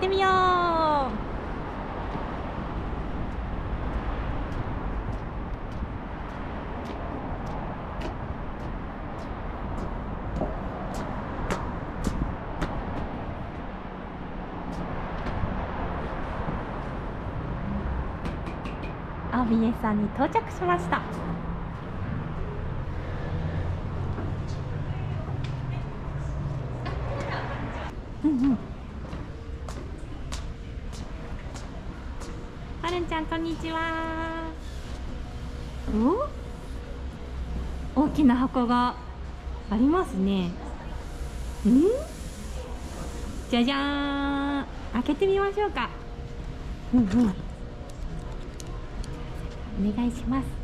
ってみよう。アビエさんに到着しました。うんうんはるんちゃんこんにちは。お？大きな箱がありますね。ん？じゃじゃーん。開けてみましょうか。うんうん。お願いします。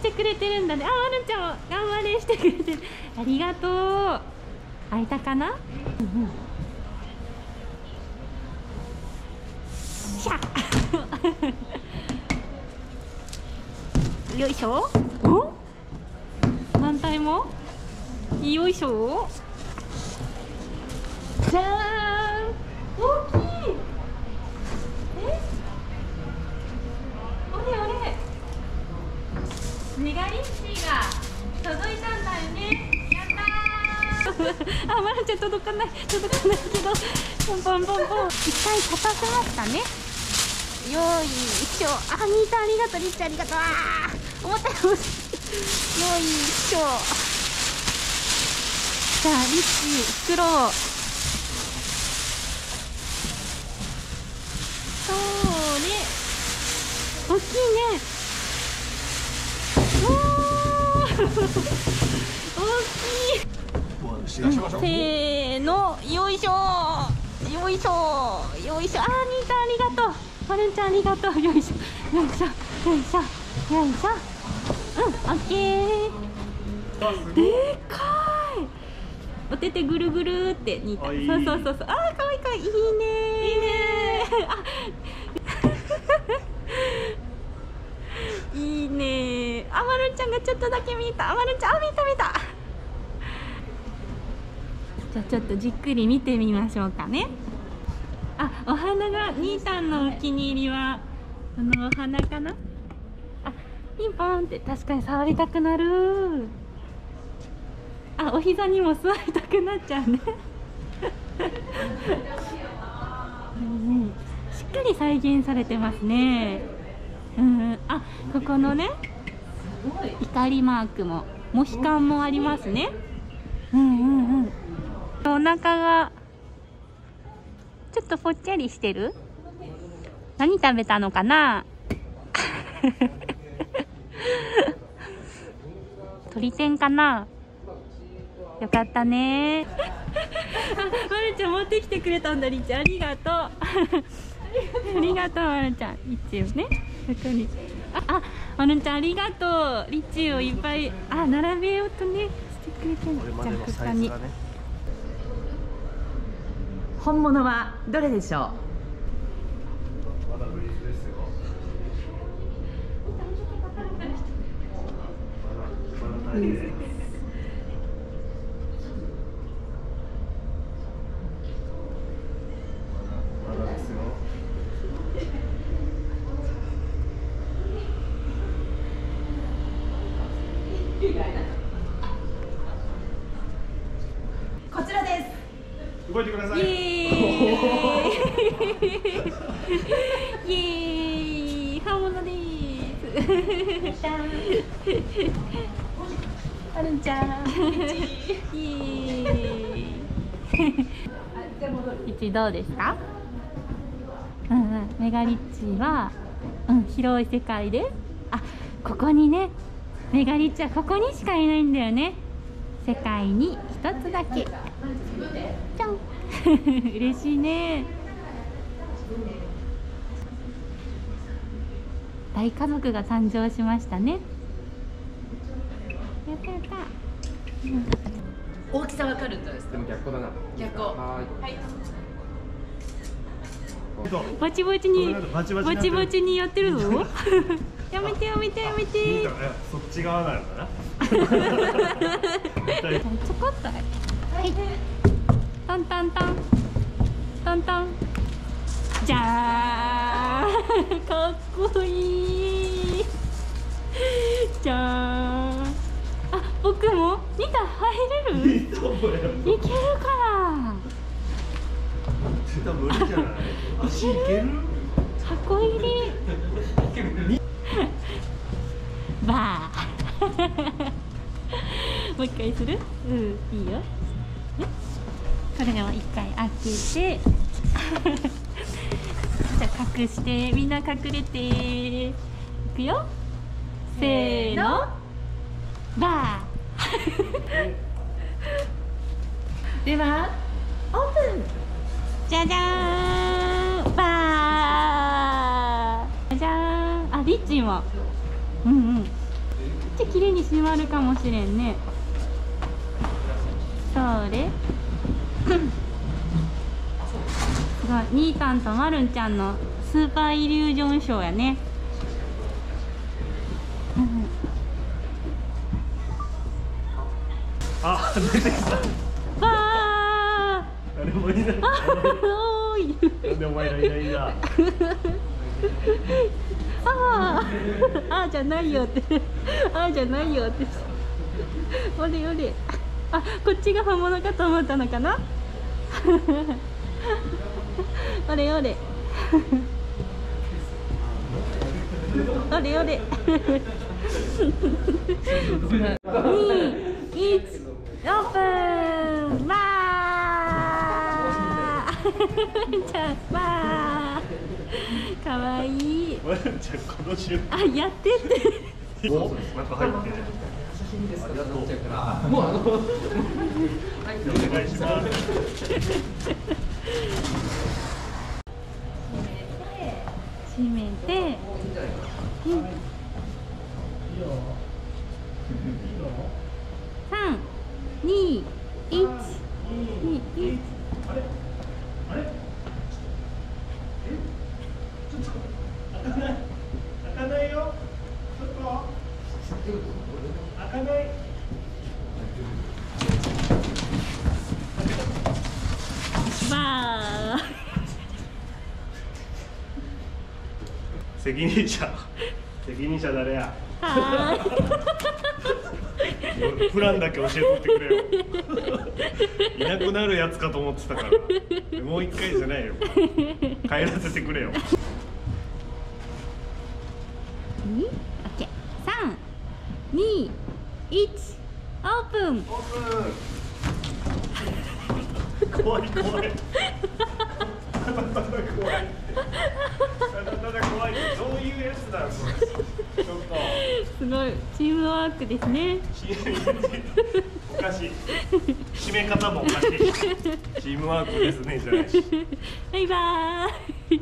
してくれてるんだね。あまるちゃんも頑張れしてくれてる。ありがとう。開いたかな？うんうん。しゃよいしょ。お？反対も？よいしょじゃーん。大きいえおれおれメガリッチが届いたんだよねやったーあまるちゃん届かない。届かないけど。ポンポンポンポン。一回立たせましたね。よいしょあ兄さんありがとうリッチありがとうあー重たい重たいよいしょじゃあリッチ作ろうそうね。大きいね。おー。大きい。せーの。よいしょ。よいしょ。よいしょ。あー兄さんありがとう。まるんちゃんありがとう。よいしょ。よいしょ。よいしょ。よいしょ。うんオッケー。でかい。お手手ぐるぐるって似たそうそうそうそう。あーかわいいかわいい。いいねいいね あいいねあまるんちゃんがちょっとだけ見えた。あまるんちゃんあ見た見たじゃあちょっとじっくり見てみましょうかね。あお花が兄さんのお気に入りはこのお花かな？あピンポンって確かに触りたくなる。あお膝にも座りたくなっちゃうね。うんうんしっかり再現されてますね。うんあここのね怒りマークもモヒカンもありますね。うんうんうんお腹がちょっとぽっちゃりしてる？何食べたのかな？鳥天かな？よかったね。あ、まるちゃん持ってきてくれたんだりっちゃん。ありがとう。ありがとうまるちゃん。リッチをねに。あ、あ、まるちゃんありがとう。リッチをいっぱい。あ、並べようとね。してくれてる。じゃあここに本物はどれでしょう？こちらです動いてください。はるんちゃん。イエーイ一どうですか？うんうん。メガリッチは、うん、広い世界で。あここにね。メガリッチはここにしかいないんだよね。世界に一つだけ。じゃん。嬉しいね。大家族が誕生しましたね。大きさわかるんですか？でも逆光だな。逆光はーい。はいバチバチにバチバチバチバチにやってるぞやめてやめてやめてそっち側なのかなちょこっとはいタンタンタンタンタンじゃーんかっこいいじゃーんあ僕も2段入れる？いけるかな？無理じゃない。足いける？箱入り？バー もう一回する？うんいいよ。ね？これを一回開けて。じゃあ隠してみんな隠れて。いくよ。せーの。バーではオープン。じゃじゃーん。バー。じゃじゃーん。あリッチーも。うんうん。めっちゃ綺麗に閉まるかもしれんね。それ すごい。ニータンとマルンちゃんのスーパーイリュージョンショーやね。あ出てきたバ誰もいない。ーおーい。なんでお前らいないんだ。あー。あーじゃないよって。あーじゃないよって。おれおれ。あこっちが本物かと思ったのかな。おれおれ。おれおれ。二一オープン。わー じゃあわーかわいい。まるちゃんこの瞬間あやってってお中入ってありがとうもうあのはいお願いします閉めて、うん、三、二、一、二、一。開かないよちょっと開かないわー。責任者責任者誰やプランだけ教えておいてくれよいなくなるやつかと思ってたからもう一回じゃないよ帰らせてくれよーい。オッケー。三、二、一、オープン。怖い怖いただただ怖いただただ怖いどういうやつだこれちょっとすごいチームワークですね。おかしい締め方もおかしいチームワークですねじゃないしバイバーイ。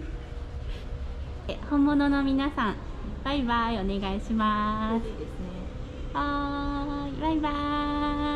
え本物の皆さん、バイバイお願いします。はーい、バイバーイ。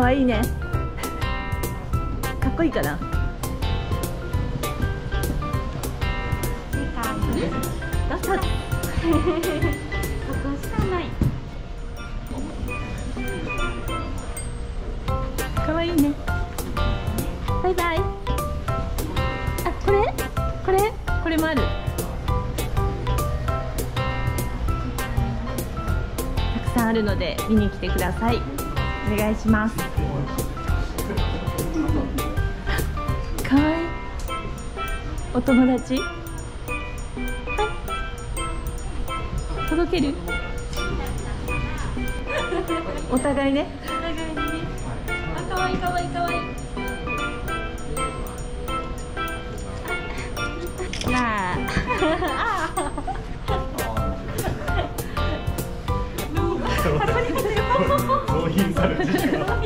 かわいいね。かっこいいかな？どう しかない。かわいいね。バイバイ。あこれ？これ？これもある。たくさんあるので見に来てくださいお願いします。かわいい。お友達？はい。届ける？お互いね。お互いにね。あかわいいかわいいかわいい。なあ 納品されてしまう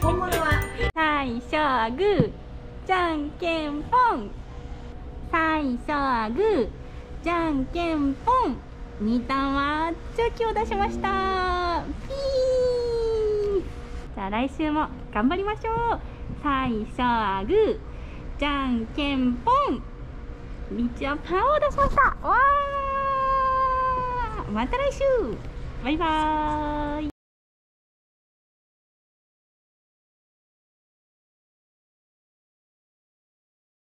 本物は。最初はグー。じゃんけんぽん。最初はグー。じゃんけんぽん。二段はチョキを出しました。ピーじゃあ来週も頑張りましょう。最初はグー。じゃんけんぽん。みちはパーを出しました。わー。また来週。バイバーイ。